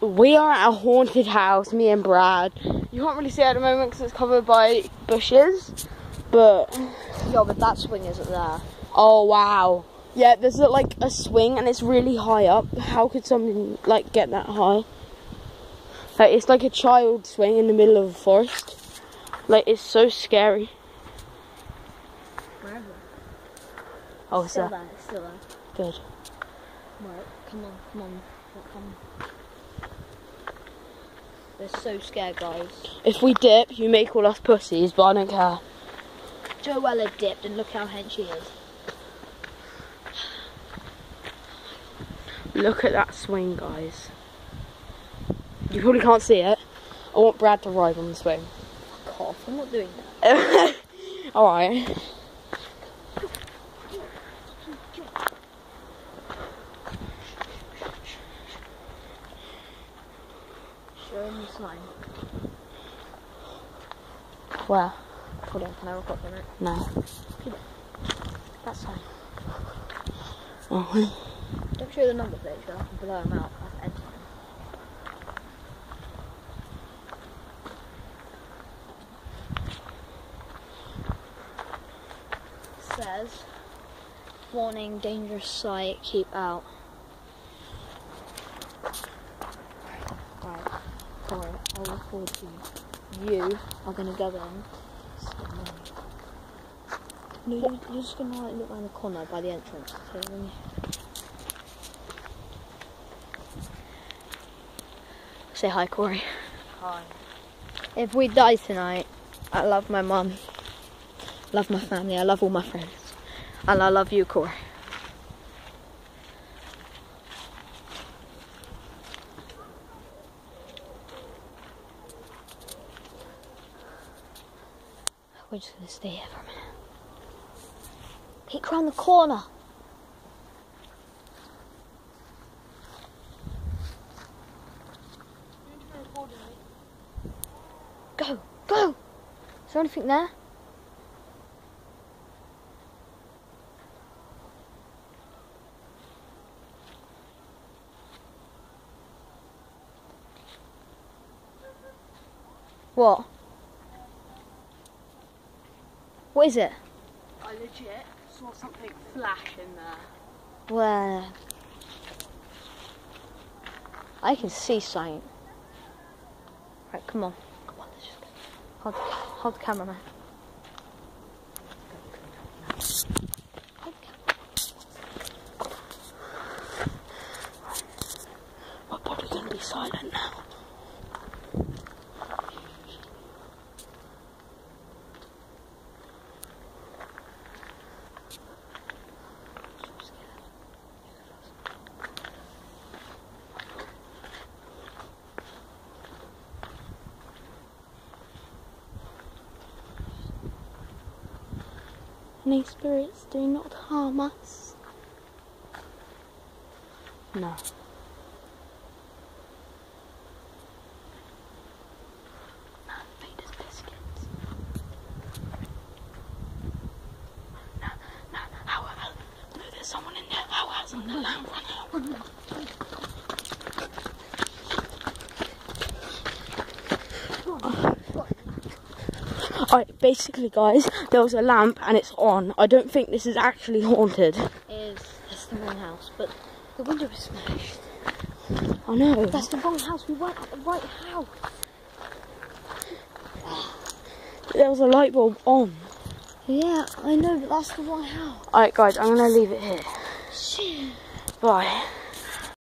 We are at a haunted house, me and Brad. You can't really see it at the moment because it's covered by bushes, but Yo, but that swing isn't there. oh wow. Yeah, there's like a swing and it's really high up. How could something like get that high? Like it's like a child swing in the middle of a forest. Like it's so scary. Wherever. Oh, Still so there, it's still there. good. Right, come on, come on, They're so scared, guys. If we dip, you may call us pussies, but I don't care. Joella dipped, and look how hench she is. Look at that swing, guys. You probably can't see it. I want Brad to ride on the swing. Fuck off, I'm not doing that. Alright. Show him the sign. Where? Hold on, can I record it? No. That sign. Oh. Don't show the number plate, so I can blow them out. That's sign. Says, warning, dangerous site, keep out. Right, sorry, I'll record you. You are gonna go in. No, you're, you're just gonna like, look around the corner by the entrance. You- Say hi, Corey. Hi. If we die tonight, I love my mum, love my family, I love all my friends, and I love you, Corey. We're just gonna stay here for a minute. Peek around the corner. Go, go! Is there anything there? What? What is it? I legit saw something flash in there. Where? I can see something. Right, come on. Come on, let's just go. Hold, hold the camera, man. Hold the camera. We're probably going to be silent now. Any spirits do not harm us. No. No, feed us biscuits. No, no, how, how, no, there's someone in there. How has on the lamp run out? Run out. Alright, basically, guys, there was a lamp and it's on. I don't think this is actually haunted. Is that's the wrong house, but the window was smashed. I know. That's the wrong house. We weren't at the right house. There was a light bulb on. Yeah, I know, but that's the wrong house. Alright, guys, I'm gonna leave it here. Bye.